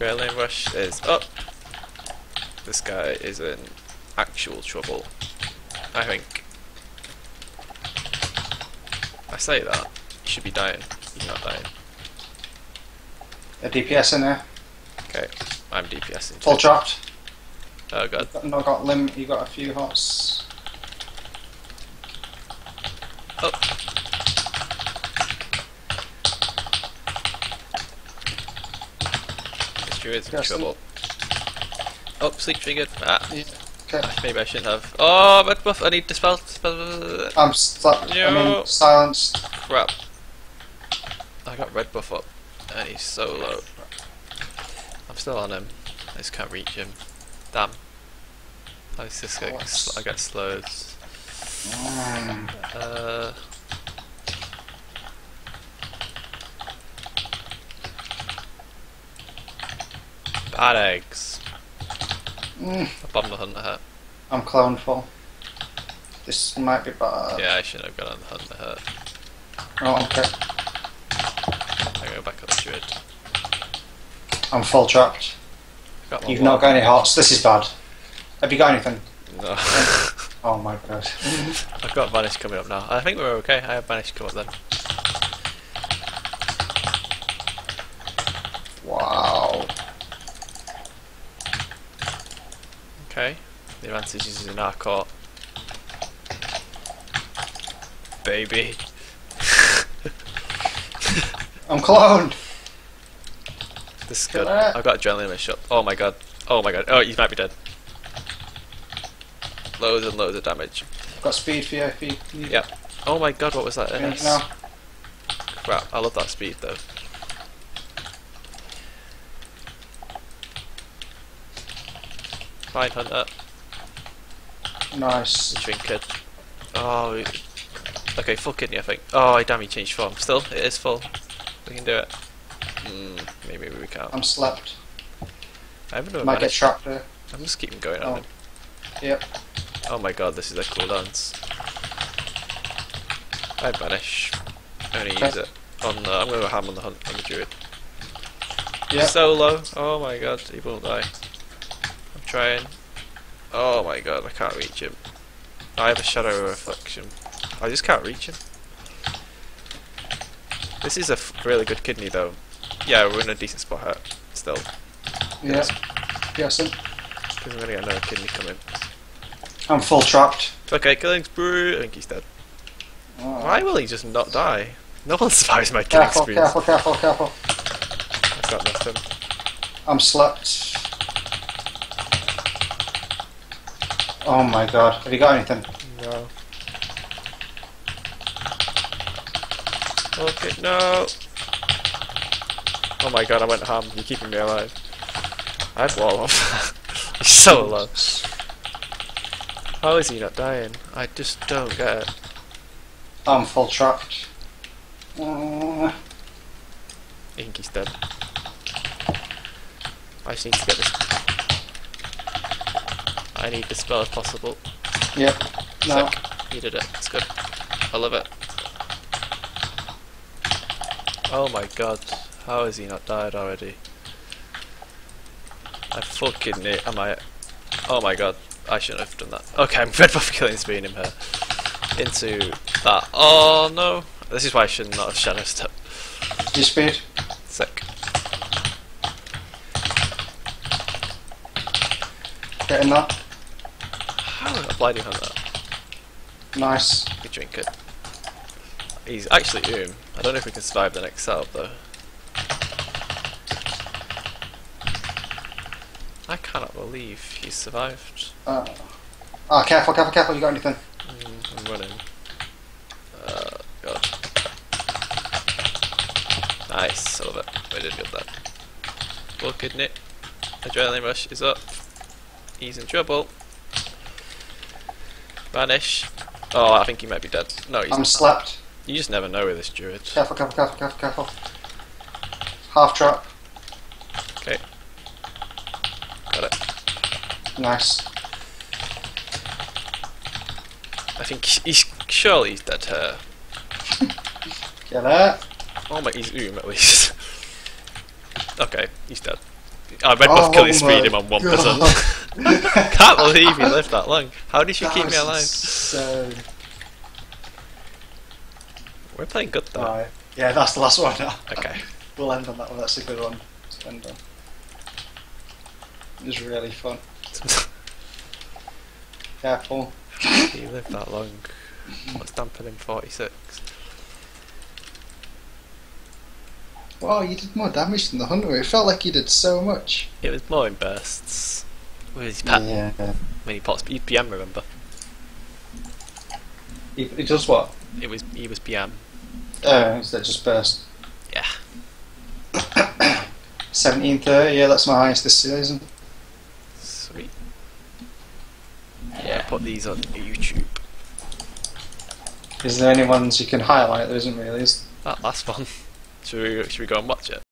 Adrenaline rush is up. This guy is in actual trouble. I think. I say that. He should be dying. He's not dying. A DPS in there. Okay. I'm DPSing. Full chopped. Oh god. No, got limb. You got a few hots. Oh. Druid's in trouble. Oh, sleep triggered. Ah, Yeah. Okay. maybe I shouldn't have. Oh, red buff. I need dispel. dispel. I'm stuck. I No. mean, silenced. Crap. I got red buff up, and he's so low. I'm still on him. I just can't reach him. Damn. I was just getting I get slowed. Mm. Uh. Bad eggs. Mm. I bombed the hunter hat. I'm clone full. This might be bad. Yeah, I shouldn't have gone on the hunter hat. Oh, okay. I go back up the druid. I'm full trapped. You've not got any hearts. This is bad. Have you got anything? No. Oh my god. I've got Vanish coming up now. I think we're okay. I have Vanish come up then. wow. Okay. The advantage is in our court. Baby. I'm cloned. This is good. I've got adrenaline in my shot. Oh my god. Oh my god. Oh, he might be dead. Loads and loads of damage. Got speed for you if you need Yep. Oh my god, what was that? No. Crap, I love that speed though. Fine, Hunter. Nice. Trinket. Oh, we- okay, full kidney, I think. Oh, damn, he changed form. Still, it is full. We can do it. Mm, maybe we can't. I'm slept. I haven't Might get trapped there. I'm just keeping going on Oh. him. Yep. Oh my god, this is a cool dance. I Vanish. I'm gonna Okay. use it on the. I'm gonna go ham on the hunt on the druid. Yep. Solo. Oh my god, he won't die. Trying. Oh my god, I can't reach him. I have a shadow reflection. I just can't reach him. This is a f- really good kidney though. Yeah, we're in a decent spot here. Still. Yep. Guessing. Because I'm gonna get another kidney coming. I'm full trapped. Okay, killing spree. I think he's dead. Oh. Why will he just not die? No one survives my killing Careful, sprees. careful, careful, careful. I've got nothing. I'm slept. Oh my god. Have you got anything? No. Okay, no. Oh my god, I went ham. You're keeping me alive. I have wall off. He's so low. How is he not dying? I just don't get it. I'm full trapped. Uh, I think he's dead. I just need to get this. I need this spell if possible. yep. No. Sick. You did it. It's good. I love it. Oh my god. How has he not died already? I fucking it. Am I? Oh my god. I shouldn't have done that. Okay, I'm red buff killing speeding him here. Into that. Oh no. This is why I should not have shadow step. Your speed. Sick. Getting that. How did I on that? Nice. Good drink it. He's actually Oom. I don't know if we can survive the next setup though. I cannot believe he survived. Uh, ah, careful, careful, careful. You got anything? Mm, I'm running. Uh, God. Nice, I love it. We did good there. Full kidney. Adrenaline rush is up. He's in trouble. Vanish. Oh, I think he might be dead. No, he's I'm not. slept. You just never know with this druid. Careful, careful, careful, careful, careful. Half trap. Okay. Got it. Nice. I think he's surely he's dead here. Get it. Oh my, he's Oom at least. okay, he's dead. Oh, Red Oh Buff killing my speed him on 1%. God. Can't believe he lived that long. How did you keep me alive? insane. We're playing good though. Right. Yeah, that's the last one now. Okay. We'll end on that one. That's a good one to end on. It was really fun. Careful. he lived that long. What's dampening 46? Wow, you did more damage than the hunter. It felt like you did so much. It was more in bursts. With his pat Yeah. when he pots he's PM remember. He, he does what? It was he was PM. Oh, is that just burst? Yeah. 1730, yeah, that's my highest this season. Sweet. Yeah, put these on YouTube. Is there any ones you can highlight? There isn't really. Is That last one. Should we should we go and watch it?